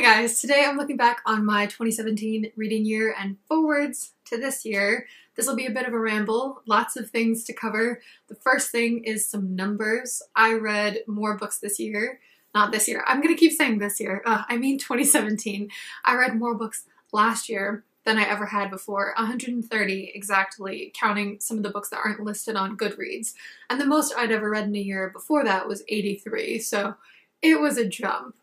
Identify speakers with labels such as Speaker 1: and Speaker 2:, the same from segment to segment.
Speaker 1: Hi guys, today I'm looking back on my 2017 reading year and forwards to this year. This will be a bit of a ramble, lots of things to cover. The first thing is some numbers. I read more books this year, not this year, I'm gonna keep saying this year, Ugh, I mean 2017. I read more books last year than I ever had before, 130 exactly, counting some of the books that aren't listed on Goodreads. And the most I'd ever read in a year before that was 83, so it was a jump.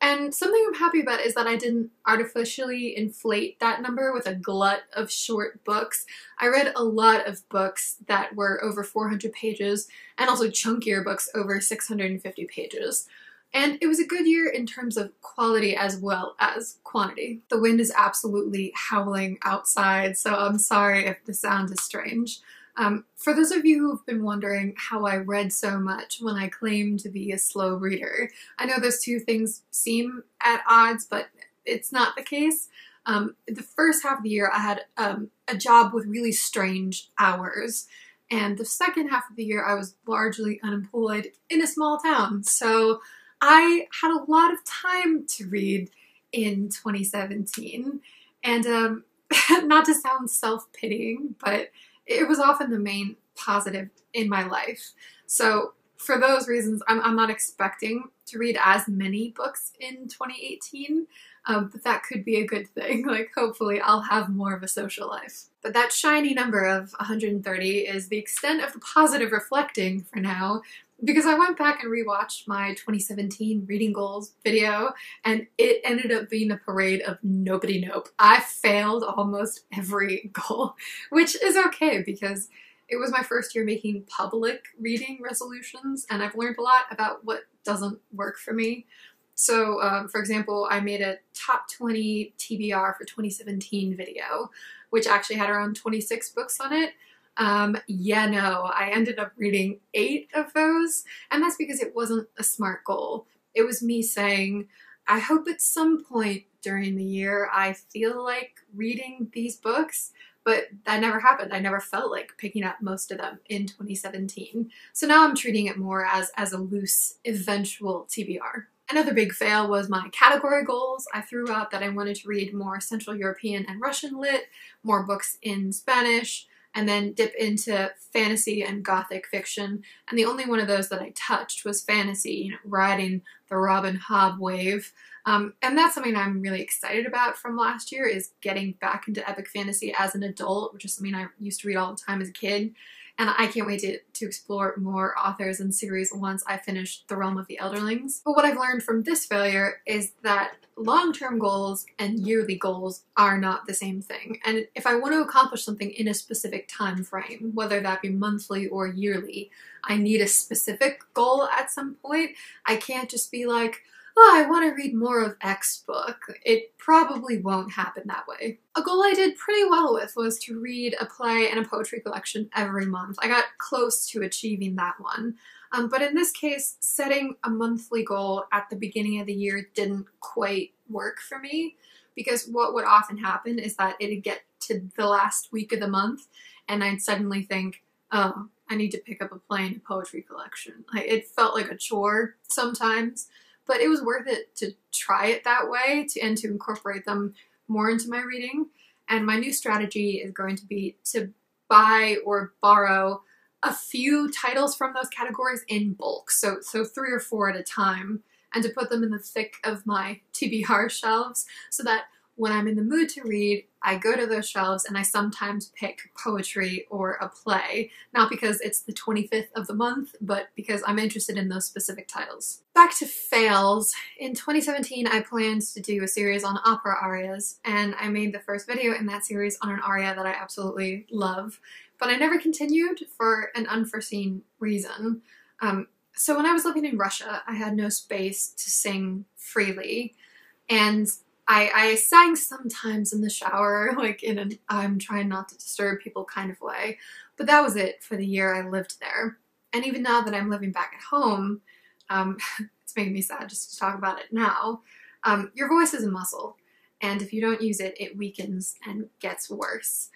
Speaker 1: And something I'm happy about is that I didn't artificially inflate that number with a glut of short books. I read a lot of books that were over 400 pages and also chunkier books over 650 pages. And it was a good year in terms of quality as well as quantity. The wind is absolutely howling outside, so I'm sorry if the sound is strange. Um, for those of you who've been wondering how I read so much when I claim to be a slow reader, I know those two things seem at odds, but it's not the case. Um, the first half of the year, I had um, a job with really strange hours. And the second half of the year, I was largely unemployed in a small town. So I had a lot of time to read in 2017. And um, not to sound self pitying, but it was often the main positive in my life. So for those reasons, I'm, I'm not expecting to read as many books in 2018, um, but that could be a good thing. Like, hopefully, I'll have more of a social life. But that shiny number of 130 is the extent of the positive reflecting for now, because I went back and rewatched my 2017 reading goals video and it ended up being a parade of nobody nope. I failed almost every goal, which is okay because it was my first year making public reading resolutions and I've learned a lot about what doesn't work for me. So, um, for example, I made a top 20 TBR for 2017 video, which actually had around 26 books on it um, yeah, no, I ended up reading eight of those, and that's because it wasn't a smart goal. It was me saying, I hope at some point during the year I feel like reading these books, but that never happened. I never felt like picking up most of them in 2017. So now I'm treating it more as, as a loose, eventual TBR. Another big fail was my category goals. I threw out that I wanted to read more Central European and Russian lit, more books in Spanish, and then dip into fantasy and gothic fiction. And the only one of those that I touched was fantasy, you know, riding the Robin Hobb wave. Um, and that's something I'm really excited about from last year is getting back into epic fantasy as an adult, which is something I used to read all the time as a kid. And I can't wait to, to explore more authors and series once I finish The Realm of the Elderlings. But what I've learned from this failure is that long-term goals and yearly goals are not the same thing. And if I want to accomplish something in a specific time frame, whether that be monthly or yearly, I need a specific goal at some point. I can't just be like, oh, I want to read more of X book. It probably won't happen that way. A goal I did pretty well with was to read a play and a poetry collection every month. I got close to achieving that one. Um, but in this case, setting a monthly goal at the beginning of the year didn't quite work for me because what would often happen is that it'd get to the last week of the month and I'd suddenly think, oh, I need to pick up a play and a poetry collection. Like, it felt like a chore sometimes, but it was worth it to try it that way to, and to incorporate them more into my reading. And my new strategy is going to be to buy or borrow a few titles from those categories in bulk, so so three or four at a time, and to put them in the thick of my TBR shelves so that when I'm in the mood to read, I go to those shelves and I sometimes pick poetry or a play, not because it's the 25th of the month, but because I'm interested in those specific titles. Back to fails. In 2017, I planned to do a series on opera arias, and I made the first video in that series on an aria that I absolutely love, but I never continued for an unforeseen reason. Um, so when I was living in Russia, I had no space to sing freely, and I, I sang sometimes in the shower, like in an I'm trying not to disturb people kind of way, but that was it for the year I lived there. And even now that I'm living back at home, um, it's making me sad just to talk about it now. Um, your voice is a muscle, and if you don't use it, it weakens and gets worse.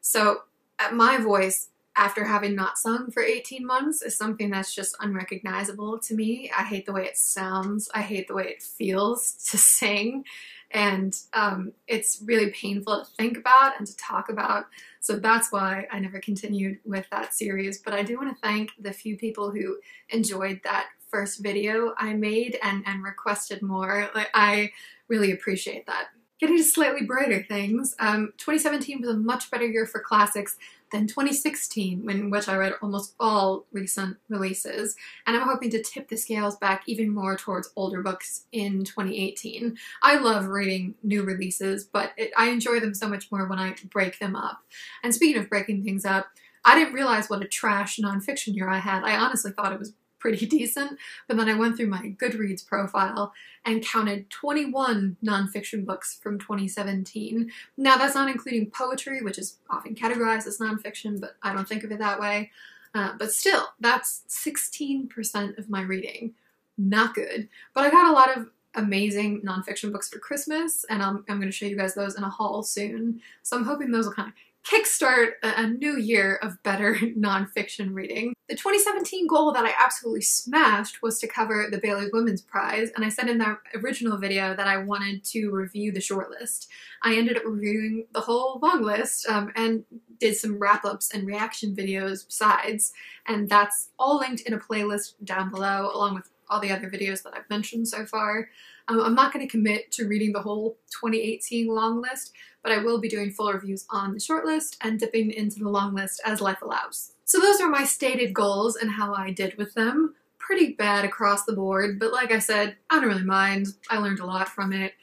Speaker 1: So uh, my voice after having not sung for 18 months is something that's just unrecognizable to me. I hate the way it sounds. I hate the way it feels to sing. And um, it's really painful to think about and to talk about. So that's why I never continued with that series. But I do want to thank the few people who enjoyed that first video I made and, and requested more. Like I really appreciate that. Getting to slightly brighter things, um, 2017 was a much better year for classics than 2016, in which I read almost all recent releases, and I'm hoping to tip the scales back even more towards older books in 2018. I love reading new releases, but it, I enjoy them so much more when I break them up. And speaking of breaking things up, I didn't realize what a trash nonfiction year I had. I honestly thought it was pretty decent. But then I went through my Goodreads profile and counted 21 nonfiction books from 2017. Now, that's not including poetry, which is often categorized as nonfiction, but I don't think of it that way. Uh, but still, that's 16% of my reading. Not good. But I got a lot of amazing nonfiction books for Christmas, and I'm, I'm going to show you guys those in a haul soon. So I'm hoping those will kind of kickstart a, new year of better nonfiction reading. The 2017 goal that I absolutely smashed was to cover the Baileys Women's Prize, and I said in that original video that I wanted to review the shortlist. I ended up reviewing the whole long list um, and did some wrap-ups and reaction videos besides, and that's all linked in a playlist down below along with all the other videos that I've mentioned so far. Um, I'm not going to commit to reading the whole 2018 long list, but I will be doing full reviews on the short list and dipping into the long list as life allows. So those are my stated goals and how I did with them. Pretty bad across the board, but like I said, I don't really mind. I learned a lot from it.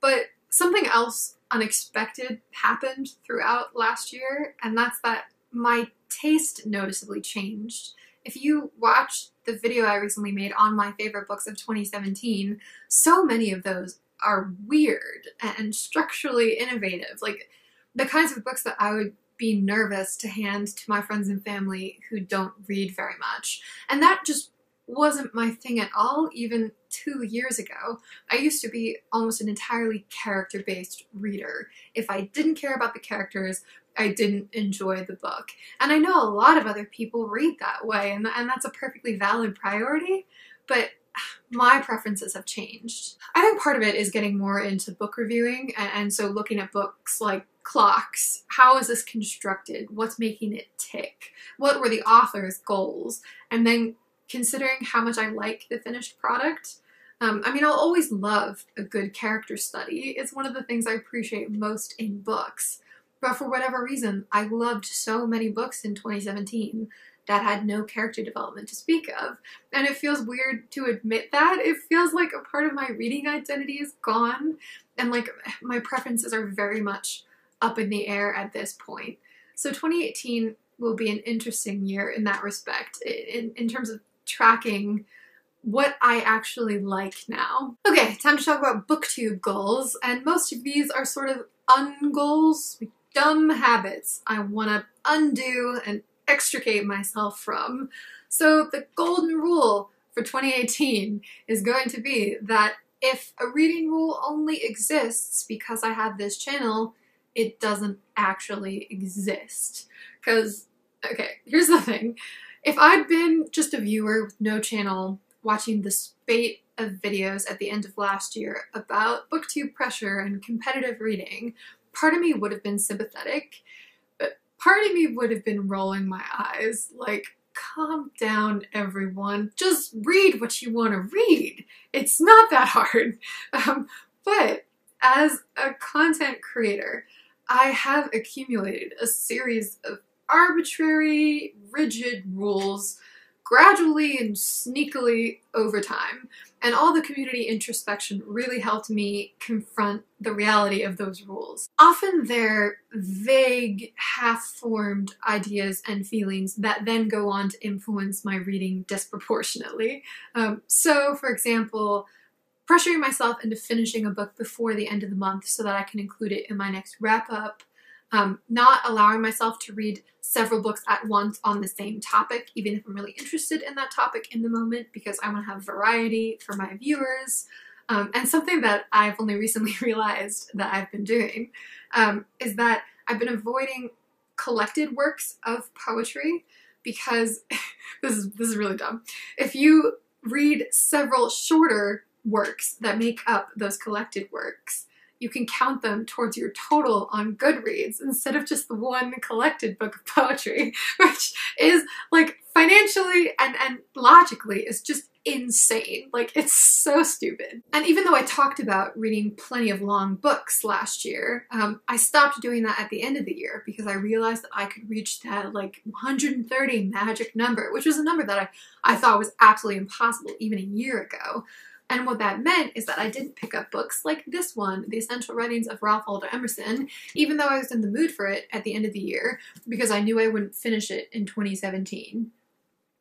Speaker 1: But something else unexpected happened throughout last year, and that's that my taste noticeably changed. If you watched the video I recently made on my favorite books of 2017, so many of those are weird and structurally innovative. Like the kinds of books that I would be nervous to hand to my friends and family who don't read very much. And that just wasn't my thing at all, even two years ago. I used to be almost an entirely character based reader. If I didn't care about the characters, I didn't enjoy the book. And I know a lot of other people read that way, and, and that's a perfectly valid priority, but my preferences have changed. I think part of it is getting more into book reviewing and, and, so looking at books like clocks. How is this constructed? What's making it tick? What were the author's goals? And then considering how much I like the finished product. Um, I mean, I'll always love a good character study. It's one of the things I appreciate most in books. But for whatever reason, I loved so many books in 2017 that had no character development to speak of. And it feels weird to admit that. It feels like a part of my reading identity is gone. And like my preferences are very much up in the air at this point. So 2018 will be an interesting year in that respect, in, in terms of tracking what I actually like now. Okay, time to talk about booktube goals, and most of these are sort of ungoals, dumb habits I want to undo and extricate myself from. So the golden rule for 2018 is going to be that if a reading rule only exists because I have this channel, it doesn't actually exist. Because, okay, here's the thing. If I'd been just a viewer with no channel watching the spate of videos at the end of last year about booktube pressure and competitive reading, part of me would have been sympathetic but part of me would have been rolling my eyes like, calm down, everyone. Just read what you want to read. It's not that hard. Um, but as a content creator, I have accumulated a series of arbitrary, rigid rules gradually and sneakily over time. And all the community introspection really helped me confront the reality of those rules. Often they're vague, half-formed ideas and feelings that then go on to influence my reading disproportionately. Um, so, for example, pressuring myself into finishing a book before the end of the month so that I can include it in my next wrap-up, um, not allowing myself to read several books at once on the same topic, even if I'm really interested in that topic in the moment, because I want to have variety for my viewers. Um, and something that I've only recently realized that I've been doing um, is that I've been avoiding collected works of poetry because this is this is really dumb. If you read several shorter works that make up those collected works, you can count them towards your total on Goodreads instead of just the one collected book of poetry, which is like financially and, and logically is just insane. Like it's so stupid. And even though I talked about reading plenty of long books last year, um, I stopped doing that at the end of the year because I realized that I could reach that like 130 magic number, which was a number that I, I thought was absolutely impossible even a year ago. And what that meant is that I didn't pick up books like this one, The Essential Writings of Ralph Waldo Emerson, even though I was in the mood for it at the end of the year, because I knew I wouldn't finish it in 2017.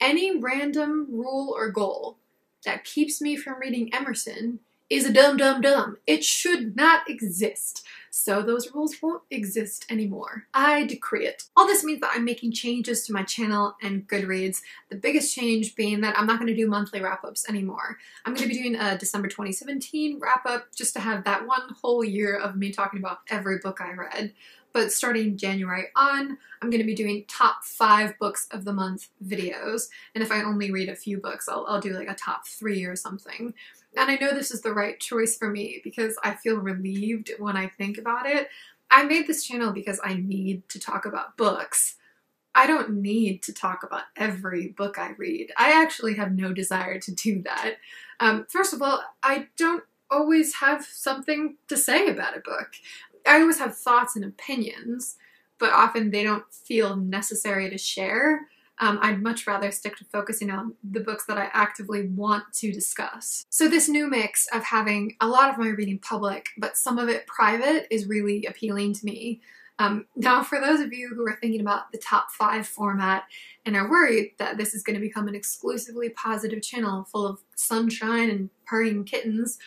Speaker 1: Any random rule or goal that keeps me from reading Emerson is a dumb, dumb, dumb. It should not exist. So those rules won't exist anymore. I decree it. All this means that I'm making changes to my channel and Goodreads. The biggest change being that I'm not going to do monthly wrap-ups anymore. I'm going to be doing a December 2017 wrap-up just to have that one whole year of me talking about every book I read. But starting January on, I'm going to be doing top five books of the month videos. And if I only read a few books, I'll, I'll do like a top three or something. And I know this is the right choice for me because I feel relieved when I think about it. I made this channel because I need to talk about books. I don't need to talk about every book I read. I actually have no desire to do that. Um, first of all, I don't always have something to say about a book. I always have thoughts and opinions, but often they don't feel necessary to share um, I'd much rather stick to focusing on the books that I actively want to discuss. So this new mix of having a lot of my reading public, but some of it private is really appealing to me. Um, now, for those of you who are thinking about the top five format and are worried that this is going to become an exclusively positive channel full of sunshine and purring kittens,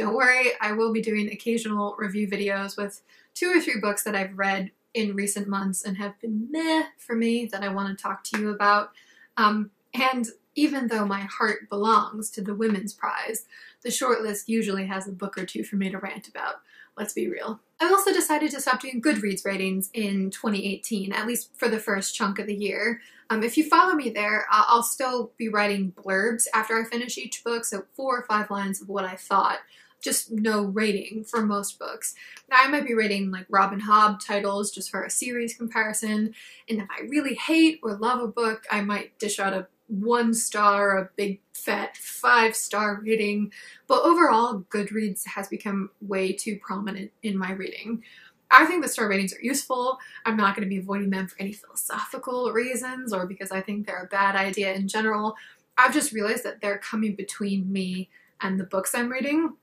Speaker 1: don't worry, I will be doing occasional review videos with two or three books that I've read in recent months and have been meh for me that I want to talk to you about. Um, and even though my heart belongs to the Women's Prize, the shortlist usually has a book or two for me to rant about. Let's be real. I also decided to stop doing Goodreads ratings in 2018, at least for the first chunk of the year. Um, if you follow me there, I'll still be writing blurbs after I finish each book, so four or five lines of what I thought just no rating for most books. Now I might be rating like Robin Hobb titles just for a series comparison, and if I really hate or love a book, I might dish out a one star, a big fat five star rating. But overall, Goodreads has become way too prominent in my reading. I think the star ratings are useful. I'm not going to be avoiding them for any philosophical reasons or because I think they're a bad idea in general. I've just realized that they're coming between me and the books I'm reading.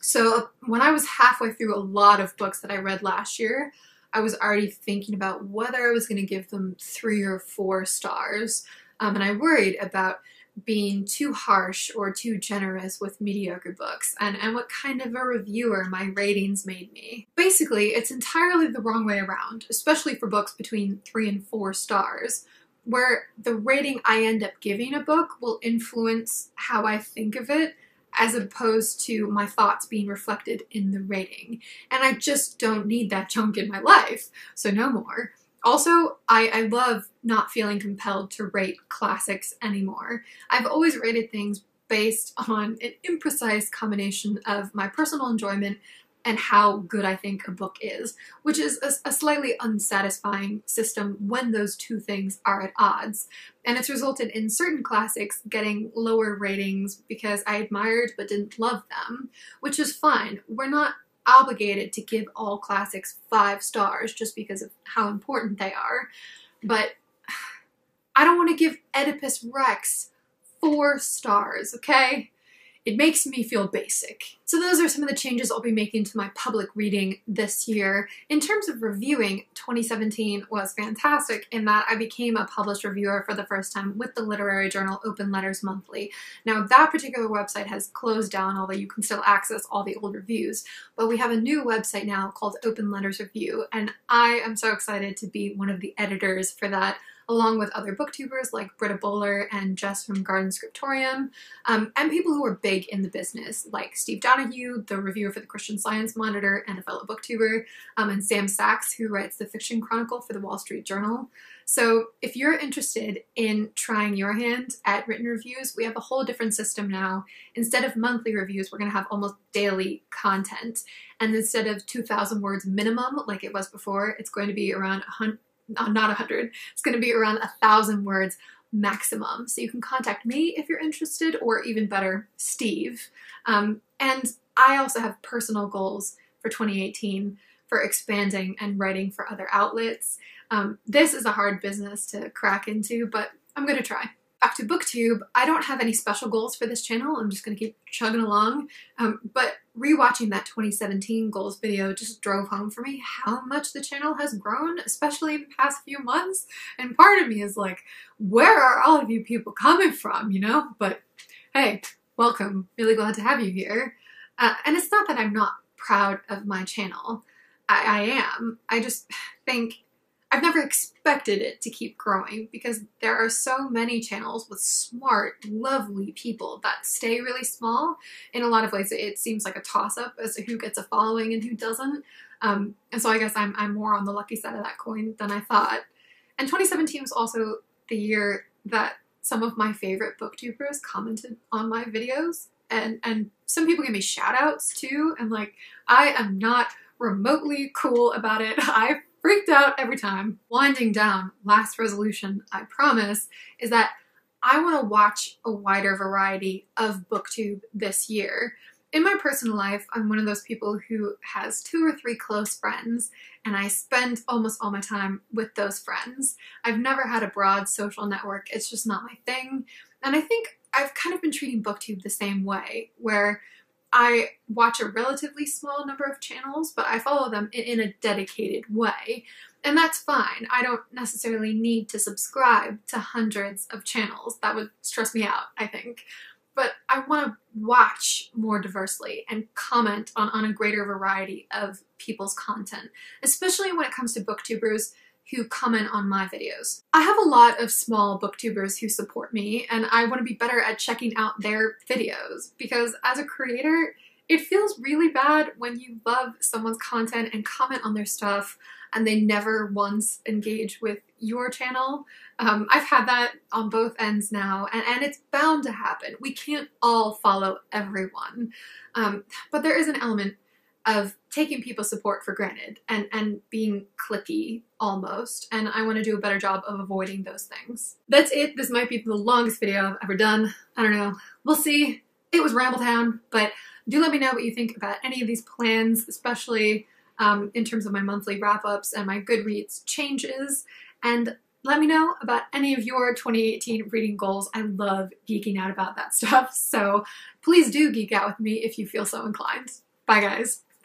Speaker 1: So when I was halfway through a lot of books that I read last year, I was already thinking about whether I was going to give them three or four stars. Um, and I worried about being too harsh or too generous with mediocre books and, and what kind of a reviewer my ratings made me. Basically, it's entirely the wrong way around, especially for books between three and four stars, where the rating I end up giving a book will influence how I think of it as opposed to my thoughts being reflected in the rating. And I just don't need that junk in my life, so no more. Also, I, I love not feeling compelled to rate classics anymore. I've always rated things based on an imprecise combination of my personal enjoyment and how good I think a book is, which is a, a, slightly unsatisfying system when those two things are at odds. And it's resulted in certain classics getting lower ratings because I admired but didn't love them, which is fine. We're not obligated to give all classics five stars just because of how important they are. But I don't want to give Oedipus Rex four stars, okay? It makes me feel basic. So those are some of the changes I'll be making to my public reading this year. In terms of reviewing, 2017 was fantastic in that I became a published reviewer for the first time with the literary journal Open Letters Monthly. Now that particular website has closed down, although you can still access all the old reviews, but we have a new website now called Open Letters Review, and I am so excited to be one of the editors for that along with other booktubers like Britta Böhler and Jess from Garden Scriptorium, um, and people who are big in the business like Steve Donoghue, the reviewer for the Christian Science Monitor and a fellow booktuber, um, and Sam Sacks, who writes the Fiction Chronicle for the Wall Street Journal. So if you're interested in trying your hand at written reviews, we have a whole different system now. Instead of monthly reviews, we're going to have almost daily content. And instead of 2,000 words minimum, like it was before, it's going to be around 100, not a 100, it's going to be around a 1,000 words maximum. So you can contact me if you're interested, or even better, Steve. Um, and I also have personal goals for 2018 for expanding and writing for other outlets. Um, this is a hard business to crack into, but I'm going to try. Back to BookTube, I don't have any special goals for this channel. I'm just to keep chugging along. Um, but rewatching that 2017 goals video just drove home for me how much the channel has grown, especially in the past few months. And part of me is like, where are all of you people coming from, you know? But hey, welcome. Really glad to have you here. Uh, and it's not that I'm not proud of my channel. I, I am. I just think I've never expected it to keep growing because there are so many channels with smart, lovely people that stay really small. In a lot of ways, it seems like a toss-up as to who gets a following and who doesn't. Um, and so I guess I'm, I'm more on the lucky side of that coin than I thought. And 2017 was also the year that some of my favorite booktubers commented on my videos. And, and some people give me shout outs too. And like, I am not remotely cool about it. I freaked out every time. Winding down, last resolution, I promise, is that I want to watch a wider variety of booktube this year. In my personal life, I'm one of those people who has two or three close friends, and I spend almost all my time with those friends. I've never had a broad social network, it's just not my thing. And I think I've kind of been treating booktube the same way, where I watch a relatively small number of channels, but I follow them in, a dedicated way. And that's fine. I don't necessarily need to subscribe to hundreds of channels. That would stress me out, I think. But I want to watch more diversely and comment on, on a greater variety of people's content, especially when it comes to booktubers who comment on my videos. I have a lot of small booktubers who support me and I want to be better at checking out their videos because as a creator, it feels really bad when you love someone's content and comment on their stuff and they never once engage with your channel. Um, I've had that on both ends now, and, and it's bound to happen. We can't all follow everyone. Um, but there is an element of taking people's support for granted and, and being cliquey almost. And I want to do a better job of avoiding those things. That's it. This might be the longest video I've ever done. I don't know. We'll see. It was Rambletown, but do let me know what you think about any of these plans, especially um, in terms of my monthly wrap-ups and my Goodreads changes. And let me know about any of your 2018 reading goals. I love geeking out about that stuff. So please do geek out with me if you feel so inclined. Bye guys.